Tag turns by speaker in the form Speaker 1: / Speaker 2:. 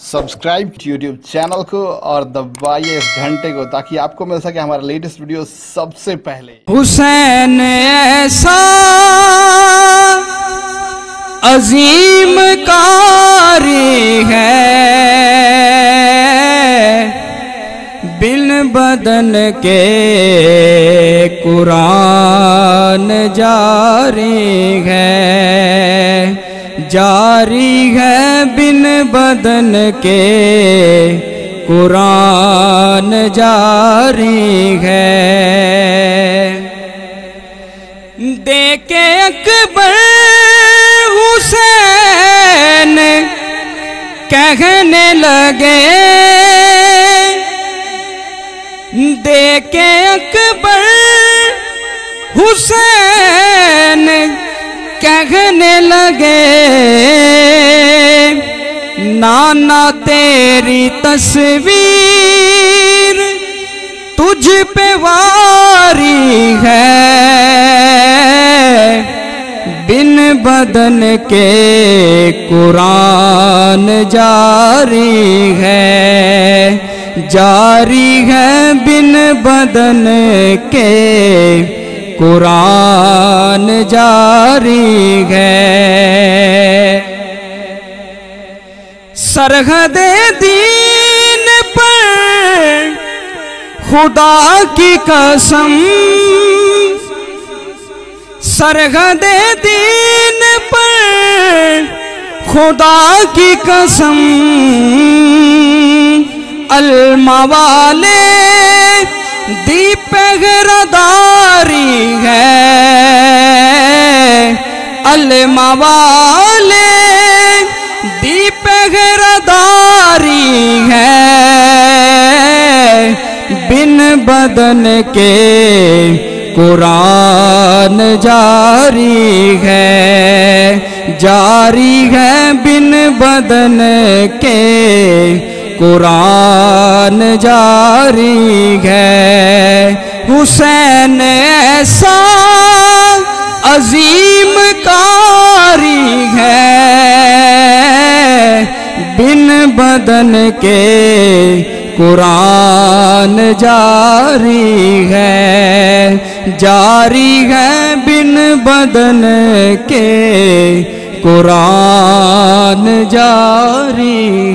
Speaker 1: Subscribe YouTube channel کو اور دبائیے اس گھنٹے کو تاکہ آپ کو مل سکے ہمارا لیٹسٹ ویڈیو سب سے پہلے۔
Speaker 2: حسین ایسا عظیم کاری ہے۔ بن بدن کے قرآن جاری ہے۔ جاری ہے بن بدن کے۔ قرآن جاری ہے۔ دیکھے اکبر حسین کہنے لگے۔ دیکھے اکبر حسین کہنے لگے، نانا تیری تصویر تجھ پہ واری ہے۔ بن بدن کے قرآن جاری ہے جاری ہے بن بدن کے قرآن جاری ہے۔ سرحد دین پر خدا کی قسم۔ سرحد دین پر خدا کی قسم۔ الموالے دی پیغردان کلمہ والے دی پہرداری ہے۔ بن بدن کے قرآن جاری ہے۔ جاری ہے بن بدن کے قرآن جاری ہے۔ حسین ایسا عزیز بن بدن کے قرآن جاری ہے جاری ہے بن بدن کے قرآن جاری